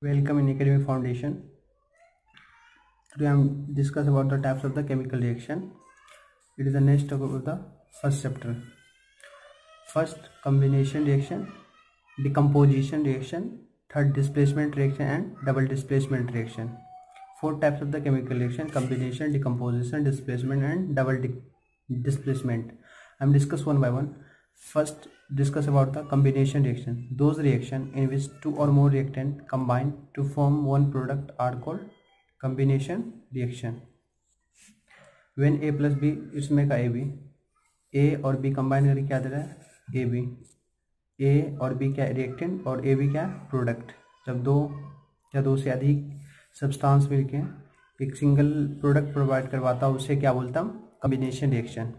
Welcome in Academic Foundation. Today I am discuss about the types of the chemical reaction. It is the next of the first chapter. First combination reaction, decomposition reaction, third displacement reaction and double displacement reaction. Four types of the chemical reaction: combination, decomposition, displacement and double di displacement. I am discuss one by one. First discuss about the combination reaction those reaction in which two or more reactant combine to form one product are called combination reaction when a plus b इसमें का A B ए और B combine करके क्या दे रहा है A B ए और B क्या रिएक्टेंट और ए बी क्या प्रोडक्ट जब दो या दो से अधिक सब्सटेंस मिलके एक सिंगल प्रोडक्ट प्रोवाइड करवाता हूँ उसे क्या बोलता हूँ combination reaction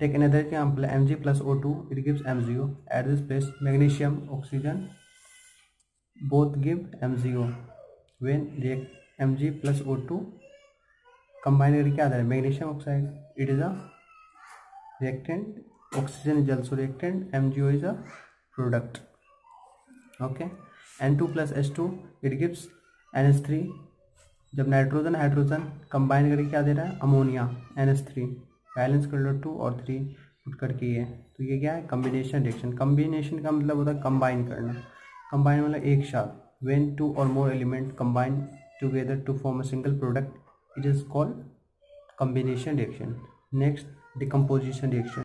Take another example Mg plus O2 it gives MgO. At this place magnesium oxygen both give MgO. When react Mg plus O2 combine करके आता है magnesium oxide it is a reactant oxygen is also reactant MgO is a product okay N2 plus H2 it gives NH3 जब nitrogen hydrogen combine करके क्या दे रहा है ammonia NH3 balance कर लो, टू और थ्री पुट करके ये। तो ये क्या है? कम्बिनेशन रिएक्शन कम्बिनेशन का मतलब होता है कंबाइन करना। कंबाइन मतलब एक साथ। वेन टू और more element combine together to form a single product it is called combination reaction next decomposition reaction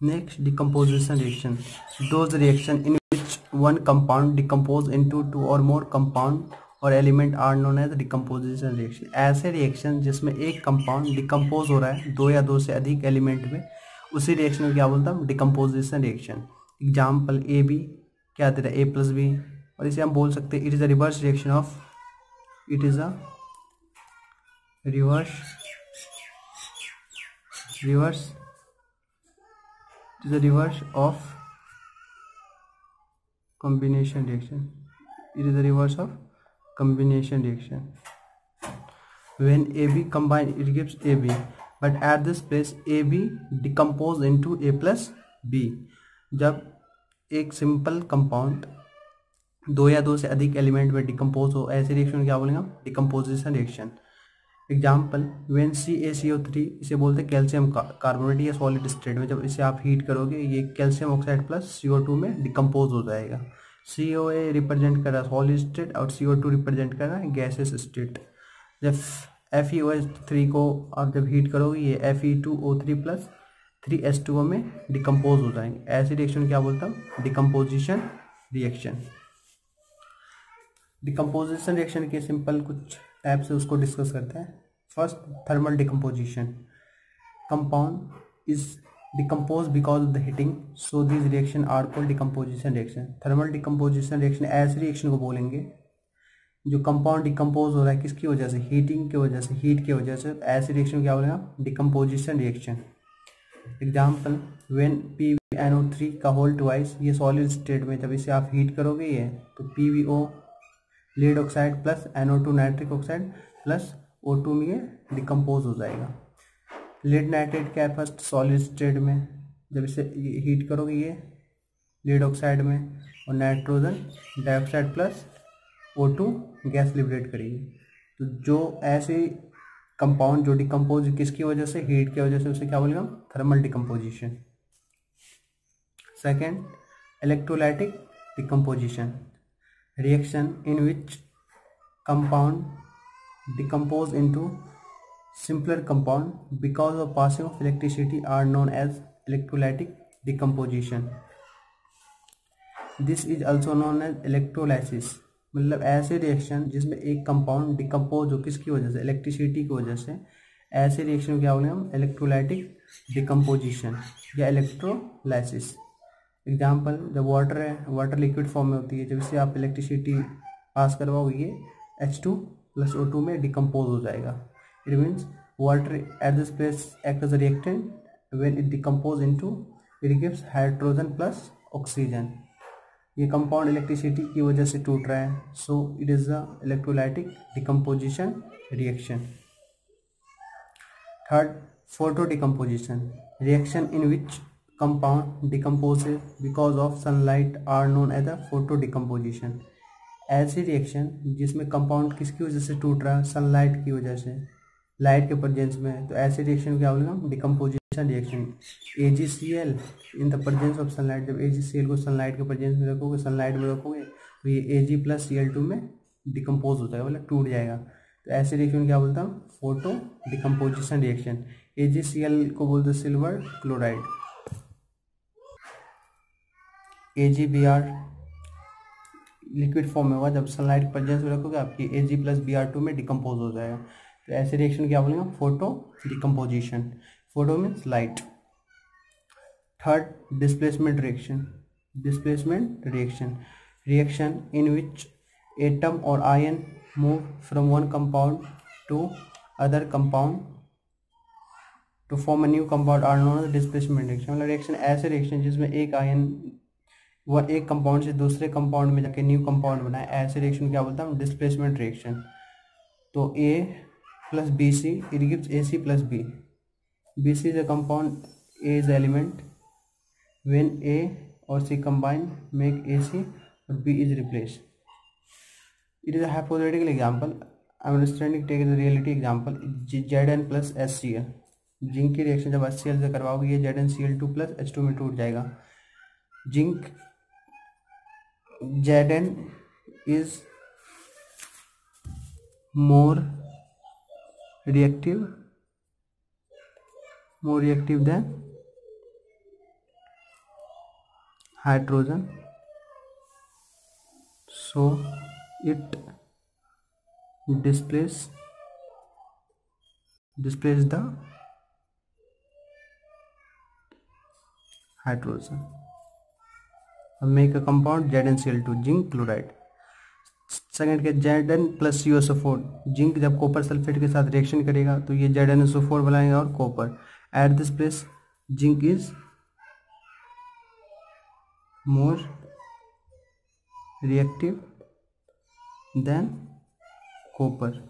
next decomposition reaction those reaction in which one compound decompose into two और more compound और element are known as decomposition reaction ऐसे reaction जिसमें एक compound decompose हो रहा है, दो या दो से अधिक एलिमेंट में, उसी रिएक्शन को क्या बोलता हूँ decomposition reaction example A B क्या दे रहा है? ए प्लस बी और इसे हम बोल सकते हैं it is a reverse reaction of it is a reverse reverse it is a reverse of combination reaction it is a reverse of combination reaction. When AB combine, it gives AB but at this place AB decompose into A plus B. जब एक simple compound दो या दो से अधिक element में decompose हो, ऐसे रिएक्शन क्या बोलेंगे decomposition reaction example when C A C O three इसे बोलते हैं कैल्शियम कार्बोनेट या सॉलिड स्टेट में। जब इसे आप हीट करोगे, ये calcium oxide plus C O two में डिकम्पोज हो जाएगा। सी ओ ए रिप्रेजेंट कर रहा है सॉलिड स्टेट और सी ओ टू रिप्रेजेंट कर रहा है गैसेस स्टेट जब F E O S three को आप जब हीट करोगे, ये F E two O three plus three S two O में डिकम्पोज हो जाएँगे। ऐसे रिएक्शन क्या बोलता हूँ? डिकम्पोजिशन रिएक्शन डिकम्पोजिशन रिएक्शन के सिंपल कुछ टाइप से उसको डिस्कस करते हैं। First thermal decomposition compound is decompose because of the heating so this reaction are called decomposition reaction thermal decomposition reaction ऐसे रिएक्शन को बोलेंगे, जो कंपाउंड डिकम्पोज हो रहा है, किसकी वजह से? हीटिंग की वजह से हीट की वजह से। ऐसे रिएक्शन क्या बोलेंगे decomposition reaction example when P V N O three का होल ट्वाइस ये सॉलिड स्टेट में जब इसे आप हीट करोगे ये तो P V O lead oxide plus N O two nitric oxide plus O two में ये डिकम्पोज हो जाएगा। लेड नाइट्रेट क्या है फ़र्स्ट सॉलिड स्टेट में। जब इसे हीट करोगे ये लेड ऑक्साइड में, और nitrogen dioxide plus O two gas liberate करेगी। तो जो ऐसे कंपाउंड जो डिकम्पोज किसकी वजह से हीट की वजह से, उसे क्या बोलेगा thermal decomposition second electrolytic decomposition reaction in which compound decompose into simpler compound because of passing of electricity are known as electrolytic decomposition. This is also known as electrolysis मतलब ऐसे रिएक्शन जिसमें एक कंपाउंड डिकम्पोज हो किसकी वजह से? Electricity की वजह से। ऐसे रिएक्शन क्या बोलेंगे हम? इलेक्ट्रोलाइटिक डिकम्पोजिशन या इलेक्ट्रोलाइसिस एग्ज़ाम्पल जब वाटर है वाटर लिक्विड फॉर्म में होती है, जब इससे आप इलेक्ट्रिसिटी पास करवाओगे H two plus O two में डिकम्पोज हो जाएगा। It means water at this place act as a reactant when it decompose into it gives hydrogen plus oxygen ये कंपाउंड इलेक्ट्रिसिटी की वजह से टूट रहा है so it is a electrolytic decomposition reaction third photo decomposition reaction in which compound decomposes because of sunlight are known as a photo decomposition ऐसी reaction जिसमें compound किसकी वजह से टूट रहा है सनलाइट की वजह से लाइट के प्रजेंस में तो ऐसे रिएक्शन क्या बोलेगा? Decomposition reaction A G C L in the presence of sunlight जब ए जी सी एल को सनलाइट के प्रजेंस में रखोगे सनलाइट में रखोगे तो ये A G plus C L two में डिकम्पोज है मतलब टूट जाएगा। तो ऐसे रिएक्शन क्या बोलता हूँ? Photo decomposition reaction A G C L को बोलते silver chloride A G B R liquid form में होगा। जब सनलाइट प्रजेंस में रखोगे, आपकी A G plus B R two में डिकम्पोज हो जाएगा। तो ऐसे रिएक्शन क्या बोलेंगे photo decomposition photo means light third displacement reaction displacement reaction reaction in which atom और ion move from one compound to other compound to form a new compound are known displacement reaction मतलब reaction ऐसे reaction जिसमें एक ion वह एक compound से दूसरे compound में जाके न्यू कंपाउंड बनाए, ऐसे रिएक्शन क्या बोलता हूँ डिस्प्लेसमेंट रिएक्शन तो A plus BC it gives AC plus B. BC is a compound A is element when A or C combine make AC or B is replaced. It is a hypothetical example. I am understanding take the reality example Zn plus HCl. Zinc की reaction जब H से करवाओगे ये Z N C L two plus H two में टूट जाएगा zinc Z N is more reactive more reactive than hydrogen. So it displays displays the hydrogen. And make a compound ZnCl2 zinc chloride second के Z N plus C O zinc जब copper sulphate के साथ reaction करेगा तो ये Z N S O four बनाएगा और copper. At this place zinc is more reactive than copper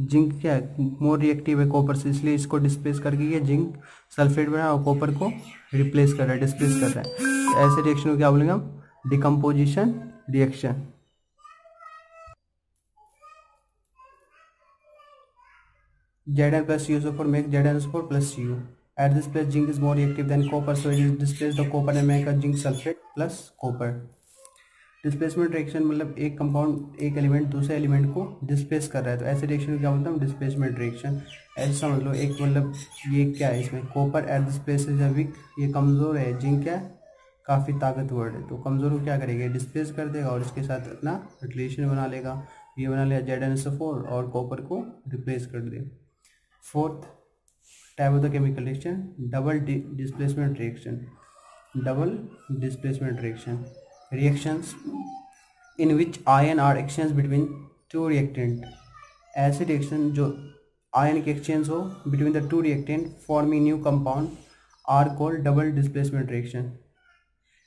zinc क्या है? मोर रिएक्टिव है कॉपर से, इसलिए इसको डिस्प्लेस करके ये जिंक सल्फेट बना और कॉपर को रिप्लेस कर रहा है डिस्प्लेस कर रहा है। तो ऐसे रिएक्शन को क्या बोलेंगे हम। Decomposition reaction Zn plus CuSO4 make ZnSO4 plus Cu. At this place, zinc is more reactive than copper, so it is displace the copper and make a zinc sulfate plus copper. Displacement reaction मतलब एक compound एक element दूसरे element को displace कर रहा है। तो ऐसे रिएक्शन क्या बोलता हूँ डिस्प्लेसमेंट रिएक्शन ऐसे समझ लो, एक मतलब ये क्या है इसमें? Copper at this place is weak ये कमज़ोर है। जिंक क्या? काफ़ी ताकतवर है। तो कमज़ोर को क्या करेगा? डिस्प्लेस कर देगा और इसके साथ अपना रिलेशन बना लेगा। ये बना लिया जेड एन और कॉपर को रिप्लेस कर देगा। Fourth type of the chemical reaction double di displacement reaction double displacement reaction reactions in which ion are exchanged between two reactant ऐसे रिएक्शन जो आयन के एक्सचेंज हो between the two reactant forming new compound are called double displacement reaction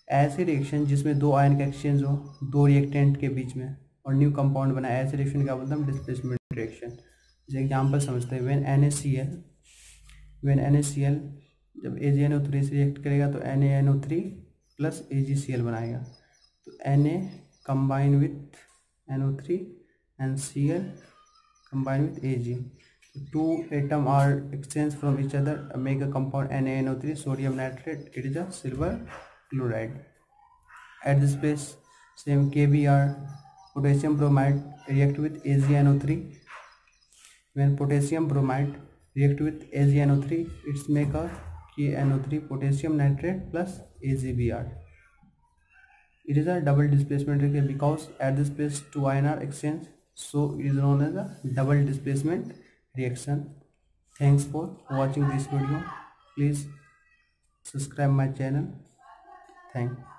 ऐसे reaction जिसमें दो ion का exchange हो दो रिएक्टेंट के बीच में और न्यू कंपाउंड बना ऐसे रिएक्शन क्या बोलते हैं डिस्प्लेसमेंट रिएक्शन एग्ज़ाम्पल समझते हैं। When N A C L when N A C L जब A G N O three से रिएक्ट करेगा तो N A N O three plus A G C L बनाएगा। तो N A combine with N O three N C L combine with A G two atom are exchange from each other make a compound N A N O three sodium nitrate it is a silver chloride at this place same के B R potassium bromide react with A G N O three when potassium bromide react with AgNO3 it's make a KNO3 potassium nitrate plus AgBr it is a double displacement reaction because at this place two ion are exchange so it is known as a double displacement reaction thanks for watching this video please subscribe my channel thank you